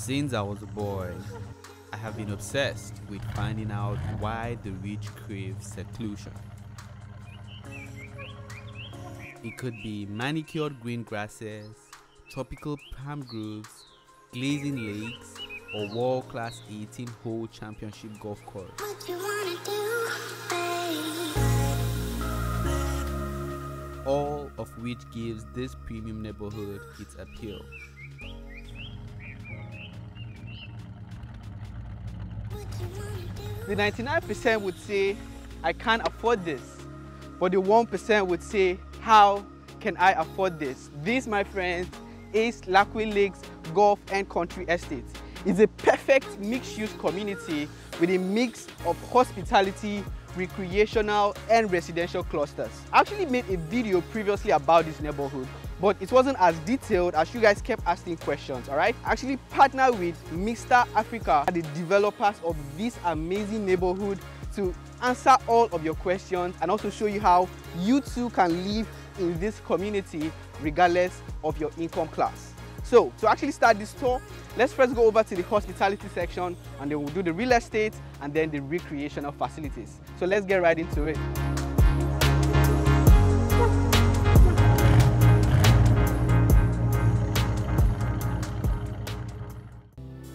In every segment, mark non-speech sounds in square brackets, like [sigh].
Since I was a boy, I have been obsessed with finding out why the rich crave seclusion. It could be manicured green grasses, tropical palm groves, glazing lakes, or world-class 18-hole championship golf course. All of which gives this premium neighborhood its appeal. The 99% would say, I can't afford this. But the 1% would say, how can I afford this? This, my friends, is Lakowe Lakes Golf and Country Estate. It's a perfect mixed-use community with a mix of hospitality, recreational and residential clusters. I actually made a video previously about this neighborhood but it wasn't as detailed as you guys kept asking questions, all right? Actually partnered with Mr. Africa, the developers of this amazing neighborhood to answer all of your questions and also show you how you too can live in this community regardless of your income class. So to actually start this tour, let's first go over to the hospitality section and then we'll do the real estate and then the recreational facilities. So let's get right into it.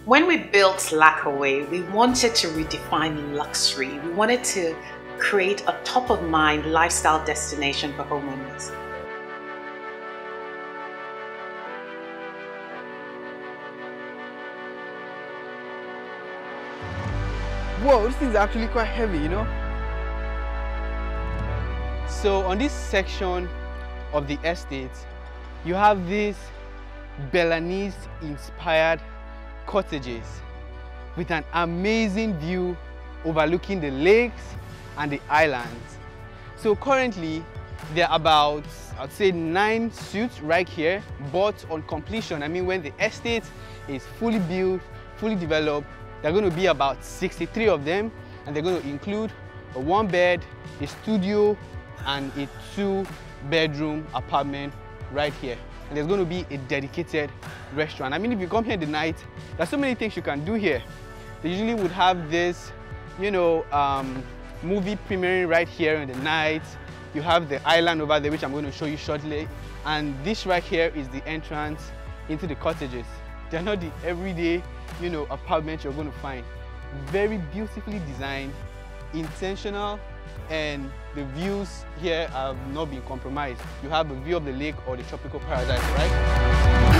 When we built Lakowe, we wanted to redefine luxury. We wanted to create a top of mind lifestyle destination for homeowners. Whoa, this thing's actually quite heavy, you know? So on this section of the estate, you have this Balinese inspired cottages with an amazing view overlooking the lakes and the islands. So currently there are about, I'd say nine suites right here, but on completion, I mean when the estate is fully built, fully developed, there are going to be about 63 of them and they're going to include a one bed, a studio and a two bedroom apartment right here and there's going to be a dedicated restaurant. I mean, if you come here in the night, there's so many things you can do here. They usually would have this, you know, um, movie premiering right here in the night. You have the island over there, which I'm going to show you shortly. And this right here is the entrance into the cottages. They're not the everyday, you know, apartments you're going to find. Very beautifully designed, intentional, and the views here have not been compromised. You have a view of the lake or the tropical paradise, right?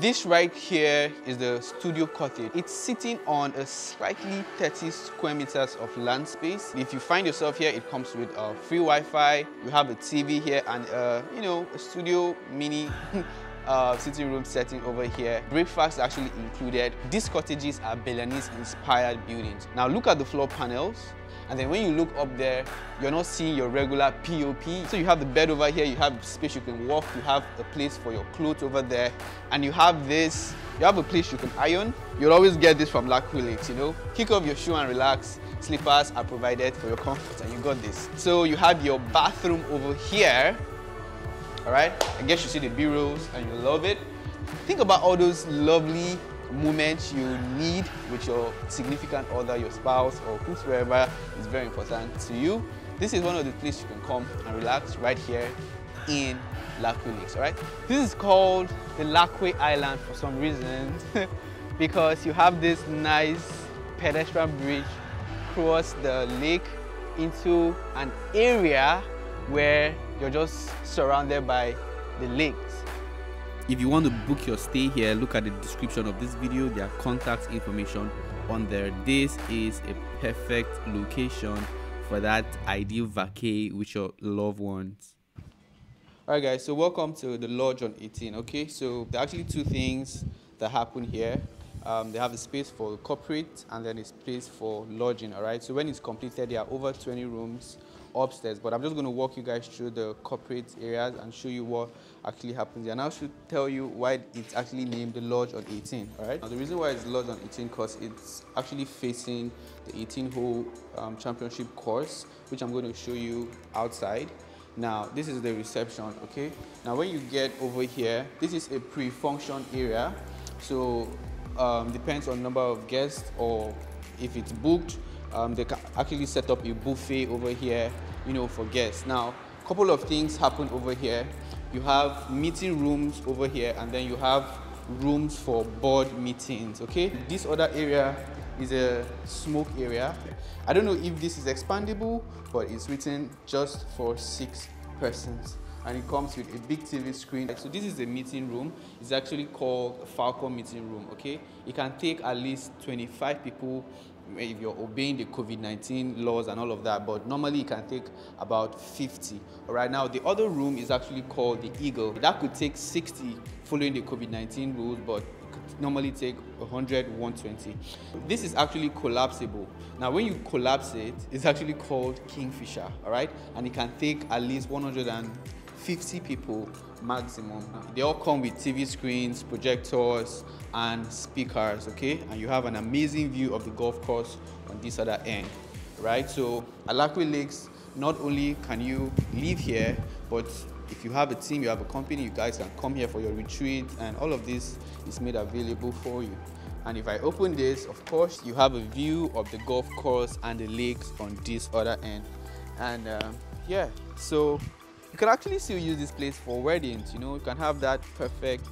This right here is the studio cottage. It's sitting on a slightly 30 square meters of land space. If you find yourself here, it comes with a free Wi-Fi. You have a TV here and, uh, you know, a studio mini [laughs] uh, sitting room setting over here. Breakfast actually included. These cottages are Balinese inspired buildings. Now look at the floor panels. And then when you look up there, you're not seeing your regular POP. So you have the bed over here, you have space you can walk, you have a place for your clothes over there, and you have this, you have a place you can iron. You'll always get this from Lakowe you know. Kick off your shoe and relax. Slippers are provided for your comfort, and you got this. So you have your bathroom over here, all right? I guess you see the B-rolls and you love it. Think about all those lovely moments you need with your significant other, your spouse or whosoever is very important to you. This is one of the places you can come and relax right here in Lakowe Lakes, all right? This is called the Lakowe Island for some reason [laughs] because you have this nice pedestrian bridge across the lake into an area where you're just surrounded by the lakes. If you want to book your stay here, look at the description of this video. There are contact information on there. This is a perfect location for that ideal vacay with your loved ones. All right, guys, so welcome to the Lodge on 18, okay? So there are actually two things that happen here. Um, they have a space for corporate and then a space for lodging, all right? So when it's completed, there are over 20 rooms upstairs, but I'm just going to walk you guys through the corporate areas and show you what actually happens here. And I should tell you why it's actually named the Lodge on 18, all right? Now, the reason why it's Lodge on 18 because it's actually facing the 18-hole um, championship course, which I'm going to show you outside. Now, this is the reception, okay? Now, when you get over here, this is a pre-function area. So, um, depends on number of guests or if it's booked, um, they can actually set up a buffet over here, you know, for guests. Now, a couple of things happen over here. You have meeting rooms over here, and then you have rooms for board meetings, okay? This other area is a smoke area. I don't know if this is expandable, but it's written just for six persons and it comes with a big TV screen. So this is the meeting room. It's actually called Falcon meeting room, okay? It can take at least 25 people if you're obeying the COVID-19 laws and all of that, but normally it can take about 50. All right, now the other room is actually called the Eagle. That could take 60 following the COVID-19 rules, but normally take 100, 120. This is actually collapsible. Now, when you collapse it, it's actually called Kingfisher, all right? And it can take at least 150 people maximum. They all come with TV screens, projectors, and speakers, okay? And you have an amazing view of the golf course on this other end, right? So, Alakwe Lakes, not only can you live here, but if you have a team, you have a company, you guys can come here for your retreat and all of this is made available for you. And if I open this, of course, you have a view of the golf course and the lakes on this other end. And um, yeah, so you can actually still use this place for weddings, you know, you can have that perfect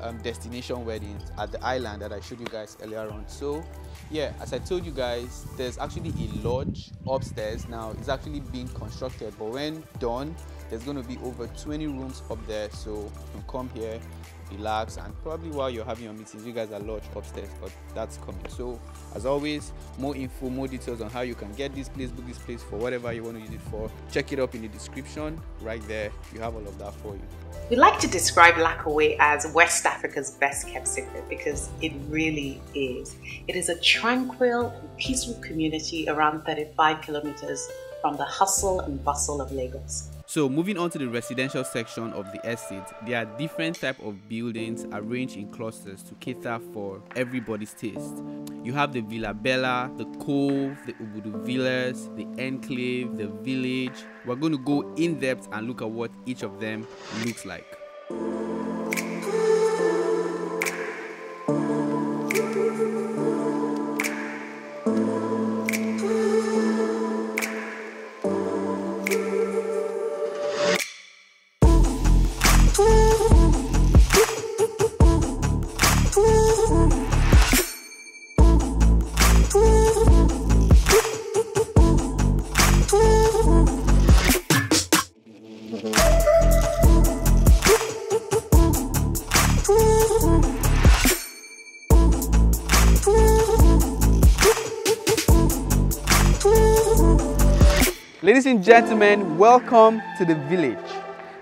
um, destination weddings at the island that I showed you guys earlier on. So yeah, as I told you guys, there's actually a lodge upstairs now. It's actually being constructed, but when done, there's going to be over 20 rooms up there so you can come here relax and probably while you're having your meetings you guys are lodged upstairs but that's coming so as always more info more details on how you can get this place book this place for whatever you want to use it for check it up in the description right there you have all of that for you we like to describe Lakowe as West Africa's best kept secret because it really is. It is a tranquil and peaceful community around 35 kilometers from the hustle and bustle of Lagos. So moving on to the residential section of the estate, there are different type of buildings arranged in clusters to cater for everybody's taste. You have the Villa Bella, the Cove, the Obudu Villas, the Enclave, the Village. We're going to go in depth and look at what each of them looks like. Gentlemen, welcome to the village.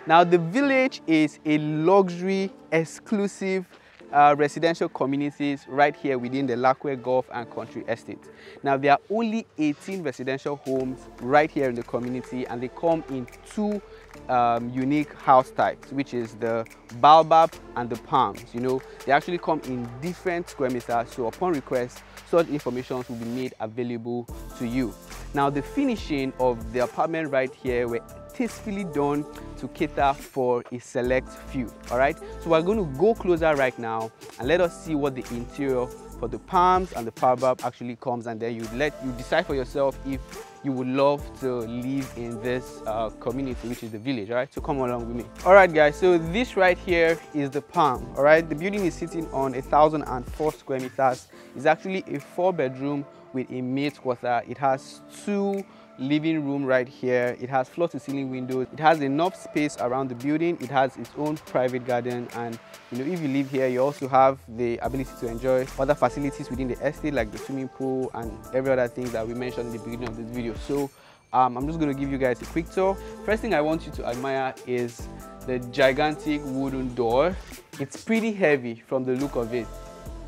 Now, the village is a luxury, exclusive uh, residential communities right here within the Lakowe Golf and Country Estate. Now, there are only 18 residential homes right here in the community and they come in two um, unique house types, which is the baobab and the palms. You know, they actually come in different square meters, so upon request, such information will be made available to you. Now, the finishing of the apartment right here were tastefully done to cater for a select few, all right? So we're going to go closer right now and let us see what the interior the palms and the baobab actually comes and then you let you decide for yourself if you would love to live in this uh, community, which is the village, right? So come along with me. All right, guys, so this right here is the palm, all right? The building is sitting on 1,004 square meters. It's actually a four bedroom with a maid quarter. It has two living room right here. It has floor to ceiling windows. It has enough space around the building. It has its own private garden. And you know, if you live here, you also have the ability to enjoy other facilities within the estate, like the swimming pool and every other thing that we mentioned in the beginning of this video. So um, I'm just going to give you guys a quick tour. First thing I want you to admire is the gigantic wooden door. It's pretty heavy from the look of it.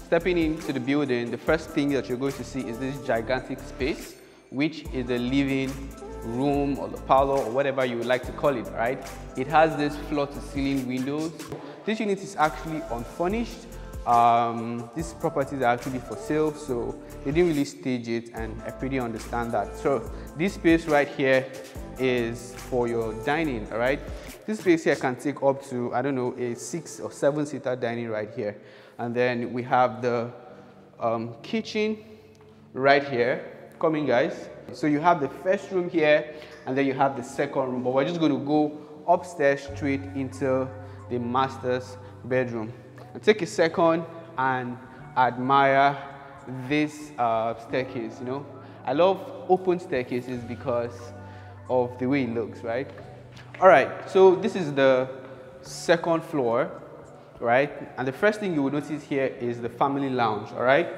Stepping into the building, the first thing that you're going to see is this gigantic space which is the living room or the parlor or whatever you would like to call it, right? It has this floor to ceiling windows. This unit is actually unfurnished. Um, these properties are actually for sale, so they didn't really stage it and I pretty understand that. So this space right here is for your dining, all right? This space here can take up to, I don't know, a six or seven seater dining right here. And then we have the um, kitchen right here. Come in, guys. So you have the first room here, and then you have the second room. But we're just going to go upstairs straight into the master's bedroom. And take a second and admire this uh, staircase, you know. I love open staircases because of the way it looks, right? All right, so this is the second floor, right? And the first thing you will notice here is the family lounge, all right?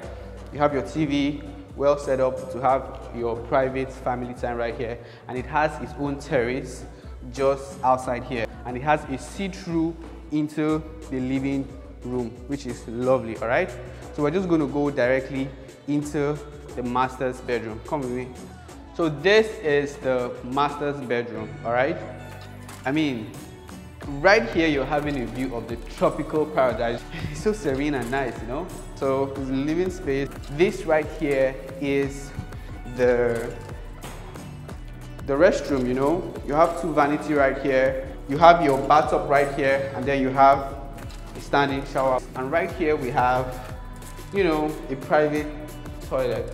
You have your TV well set up to have your private family time right here. And it has its own terrace just outside here. And it has a see-through into the living room, which is lovely, all right? So we're just gonna go directly into the master's bedroom. Come with me. So this is the master's bedroom, all right? I mean, right here you're having a view of the tropical paradise. [laughs] It's so serene and nice, you know? So living space. This right here is the, the restroom, you know? You have two vanity right here. You have your bathtub right here, and then you have a standing shower. And right here we have, you know, a private toilet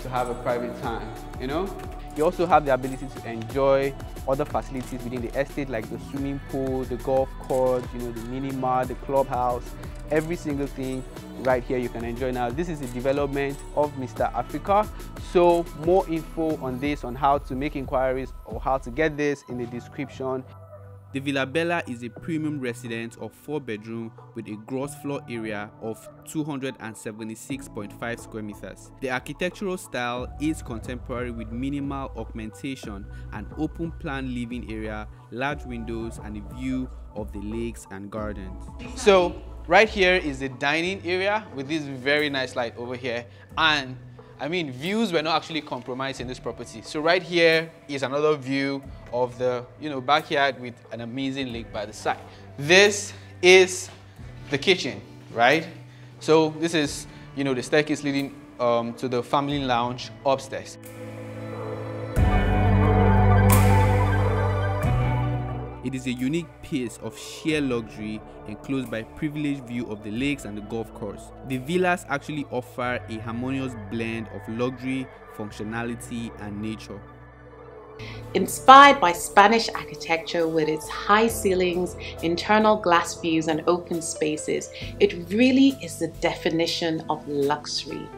to have a private time, you know? You also have the ability to enjoy other facilities within the estate like the swimming pool, the golf course, you know, the mini mart, the clubhouse, every single thing right here you can enjoy now. This is a development of Mr. Africa. So more info on this, on how to make inquiries or how to get this in the description. The Villa Bella is a premium residence of 4 bedroom with a gross floor area of 276.5 square meters. The architectural style is contemporary with minimal augmentation, an open plan living area, large windows and a view of the lakes and gardens. So right here is the dining area with this very nice light over here and I mean, views were not actually compromised in this property. So right here is another view of the, you know, backyard with an amazing lake by the side. This is the kitchen, right? So this is, you know, the staircase leading um, to the family lounge upstairs. It is a unique piece of sheer luxury enclosed by privileged view of the lakes and the golf course. The villas actually offer a harmonious blend of luxury, functionality, and nature. Inspired by Spanish architecture with its high ceilings, internal glass views, and open spaces, it really is the definition of luxury.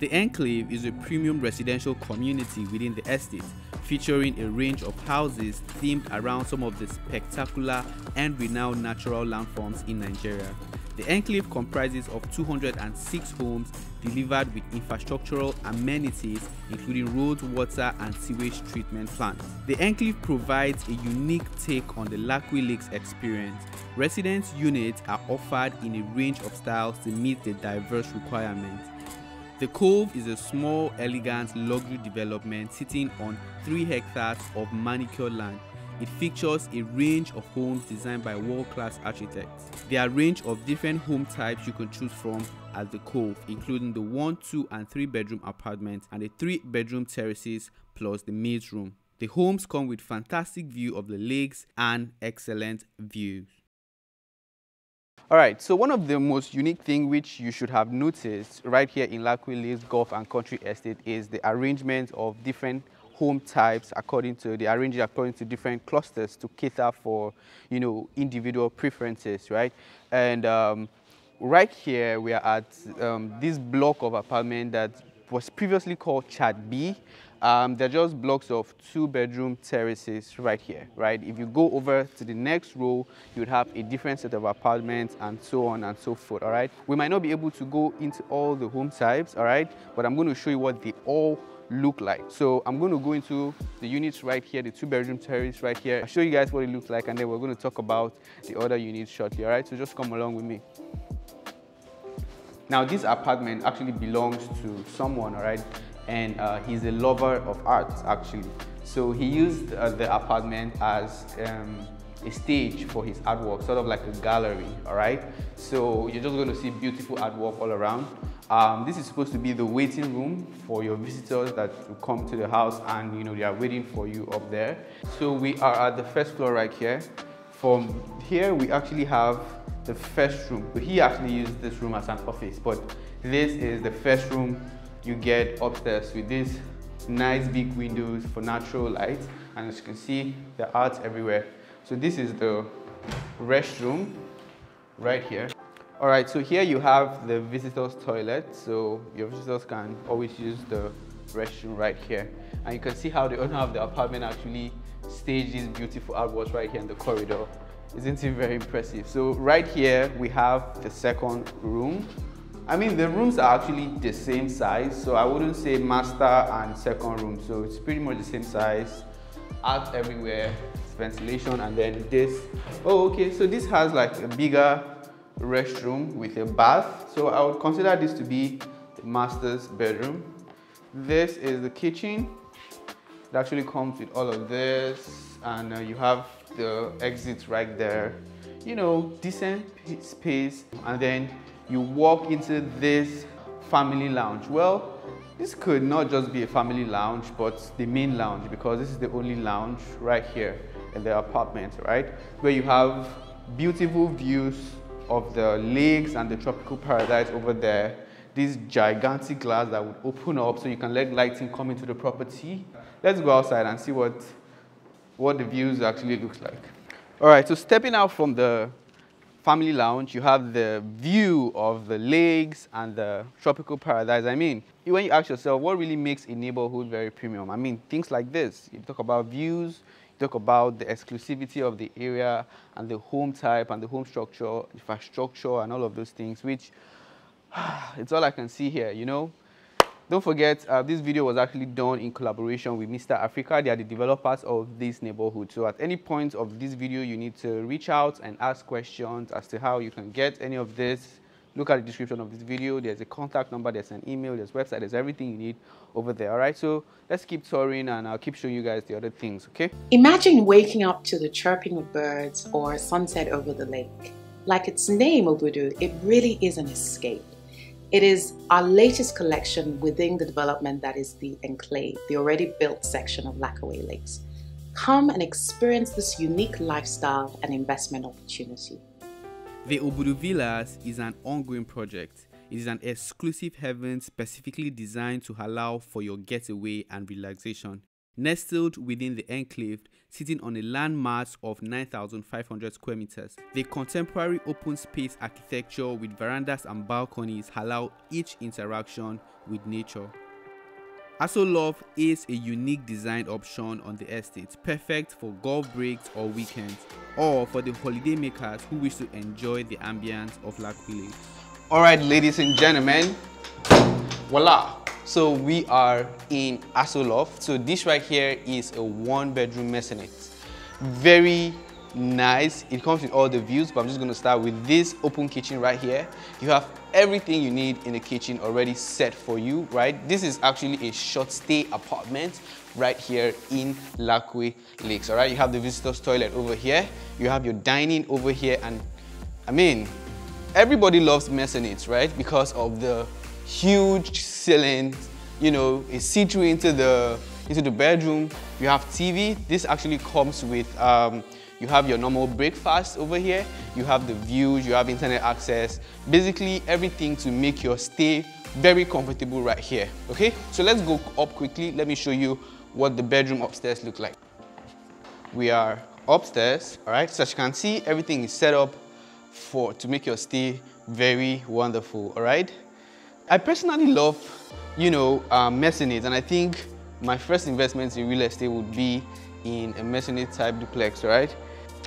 The Enclave is a premium residential community within the estate, featuring a range of houses themed around some of the spectacular and renowned natural landforms in Nigeria. The Enclave comprises of 206 homes delivered with infrastructural amenities including roads, water and sewage treatment plants. The Enclave provides a unique take on the Lakowe Lakes experience. Residence units are offered in a range of styles to meet the diverse requirements. The Cove is a small, elegant luxury development sitting on 3 hectares of manicured land. It features a range of homes designed by world-class architects. There are a range of different home types you can choose from at the Cove, including the 1, 2 and 3 bedroom apartments and the 3 bedroom terraces plus the maid's room. The homes come with fantastic view of the lakes and excellent views. All right, so one of the most unique thing which you should have noticed right here in Lakowe Lakes Golf and Country Estate is the arrangement of different home types according to the arranging according to different clusters to cater for you know individual preferences right? And um, right here we are at um, this block of apartment that was previously called Chad B um, they're just blocks of two bedroom terraces right here, right? If you go over to the next row, you'd have a different set of apartments and so on and so forth, all right? We might not be able to go into all the home types, all right? But I'm going to show you what they all look like. So I'm going to go into the units right here, the two bedroom terrace right here. I'll show you guys what it looks like and then we're going to talk about the other units shortly, all right? So just come along with me. Now this apartment actually belongs to someone, all right? And uh, he's a lover of art actually. So he used uh, the apartment as um, a stage for his artwork, sort of like a gallery, all right? So you're just going to see beautiful artwork all around. Um, this is supposed to be the waiting room for your visitors that come to the house and you know they are waiting for you up there. So we are at the first floor right here. From here we actually have the first room. He actually used this room as an office, but this is the first room you get upstairs with these nice big windows for natural light. And as you can see, the art everywhere. So this is the restroom right here. All right, so here you have the visitor's toilet. So your visitors can always use the restroom right here. And you can see how the owner of the apartment actually staged these beautiful artworks right here in the corridor. Isn't it very impressive? So right here, we have the second room. I mean, the rooms are actually the same size. So I wouldn't say master and second room. So it's pretty much the same size. Art everywhere, ventilation, and then this. Oh, okay, so this has like a bigger restroom with a bath. So I would consider this to be the master's bedroom. This is the kitchen. It actually comes with all of this and uh, you have the exit right there. You know, decent space and then you walk into this family lounge. Well, this could not just be a family lounge, but the main lounge because this is the only lounge right here in the apartment, right? Where you have beautiful views of the lakes and the tropical paradise over there. This gigantic glass that would open up so you can let lighting come into the property. Let's go outside and see what, what the views actually looks like. All right, so stepping out from the family lounge, you have the view of the lakes and the tropical paradise. I mean, when you ask yourself, what really makes a neighborhood very premium? I mean, things like this. You talk about views, you talk about the exclusivity of the area and the home type and the home structure, infrastructure and all of those things, which [sighs] it's all I can see here, you know. Don't forget, uh, this video was actually done in collaboration with Mr. Africa. They are the developers of this neighborhood. So at any point of this video, you need to reach out and ask questions as to how you can get any of this look at the description of this video. There's a contact number, there's an email, there's website, there's everything you need over there. All right, so let's keep touring and I'll keep showing you guys the other things, okay? Imagine waking up to the chirping of birds or sunset over the lake. Like its name, Obudu, it really is an escape. It is our latest collection within the development that is the Enclave, the already built section of Lakowe Lakes. Come and experience this unique lifestyle and investment opportunity. The Obudu Villas is an ongoing project. It is an exclusive haven specifically designed to allow for your getaway and relaxation. Nestled within the enclave, sitting on a land mass of 9,500 square meters, the contemporary open space architecture with verandas and balconies allow each interaction with nature. Aso Loft is a unique design option on the estate, perfect for golf breaks or weekends, or for the holiday makers who wish to enjoy the ambience of Lac Village. All right, ladies and gentlemen, voila. So we are in Aso Loft. So this right here is a one bedroom maisonette. Very nice. It comes with all the views, but I'm just gonna start with this open kitchen right here. You have everything you need in the kitchen already set for you, right? This is actually a short stay apartment right here in Lakowe Lakes, all right? You have the visitor's toilet over here. You have your dining over here. And I mean, everybody loves maisonettes, right? Because of the huge ceiling, you know, it see-through into the, into the bedroom. You have TV. This actually comes with um, you have your normal breakfast over here. You have the views, you have internet access. Basically everything to make your stay very comfortable right here, okay? So let's go up quickly. Let me show you what the bedroom upstairs look like. We are upstairs, all right? So as you can see, everything is set up for to make your stay very wonderful, all right? I personally love, you know, um, and I think my first investment in real estate would be in a maisonette type duplex, right?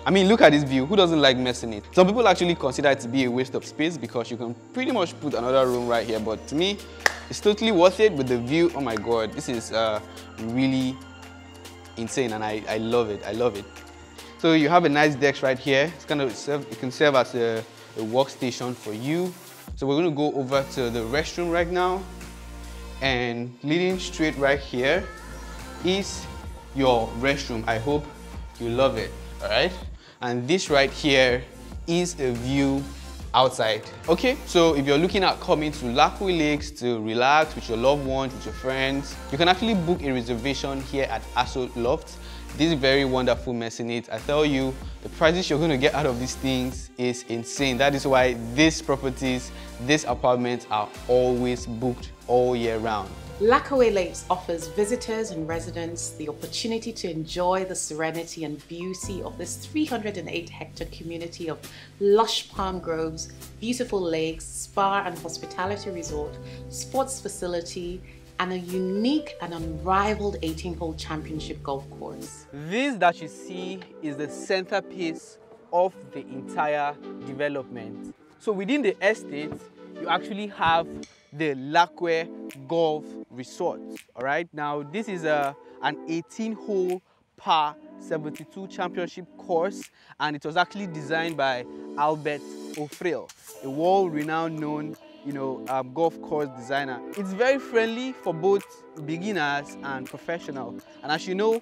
I mean, look at this view. Who doesn't like it? Some people actually consider it to be a waste of space because you can pretty much put another room right here. But to me, it's totally worth it with the view. Oh my God, this is uh, really insane and I, I love it. I love it. So you have a nice desk right here. It's gonna serve, it can serve as a, a workstation for you. So we're gonna go over to the restroom right now and leading straight right here is your restroom. I hope you love it, all right? And this right here is a view outside. Okay, so if you're looking at coming to Lakowe Lakes to relax with your loved ones, with your friends, you can actually book a reservation here at Aso Loft. This very wonderful mezzanine. I tell you, the prices you're going to get out of these things is insane. That is why these properties, these apartments are always booked all year round. Lakowe Lakes offers visitors and residents the opportunity to enjoy the serenity and beauty of this 308 hectare community of lush palm groves, beautiful lakes, spa and hospitality resort, sports facility, and a unique and unrivaled 18 hole championship golf course. This that you see is the centerpiece of the entire development. So within the estate, you actually have the Lakowe Golf Resort. All right, now this is a an 18 hole par 72 championship course and it was actually designed by Albert Ofril, a world-renowned known you know, um, golf course designer. It's very friendly for both beginners and professional. And as you know,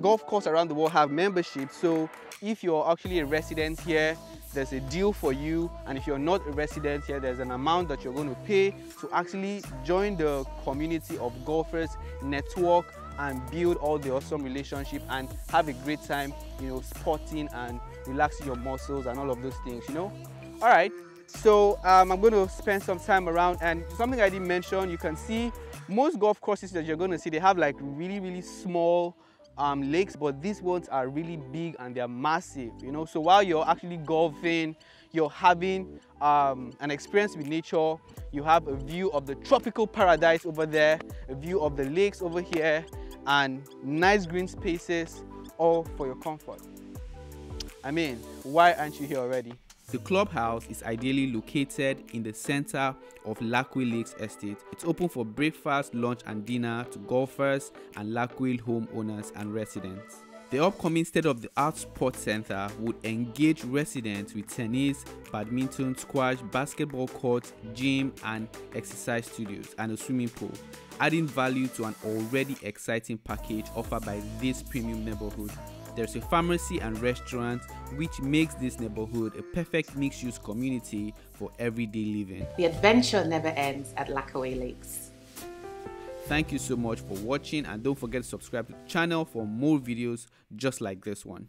golf courses around the world have memberships. So if you're actually a resident here, there's a deal for you and if you're not a resident here there's an amount that you're going to pay to actually join the community of golfers network and build all the awesome relationship and have a great time you know sporting and relaxing your muscles and all of those things you know all right so um, i'm going to spend some time around and something i didn't mention you can see most golf courses that you're going to see they have like really really small um, lakes, but these ones are really big and they're massive, you know. So while you're actually golfing, you're having um, an experience with nature, you have a view of the tropical paradise over there, a view of the lakes over here, and nice green spaces, all for your comfort. I mean, why aren't you here already? The clubhouse is ideally located in the center of Lakowe Lakes Estate. It's open for breakfast, lunch, and dinner to golfers and Lakowe homeowners and residents. The upcoming state of the art sports center would engage residents with tennis, badminton, squash, basketball courts, gym, and exercise studios, and a swimming pool, adding value to an already exciting package offered by this premium neighborhood. There's a pharmacy and restaurant which makes this neighborhood a perfect mixed use community for everyday living. The adventure never ends at Lakowe Lakes. Thank you so much for watching and don't forget to subscribe to the channel for more videos just like this one.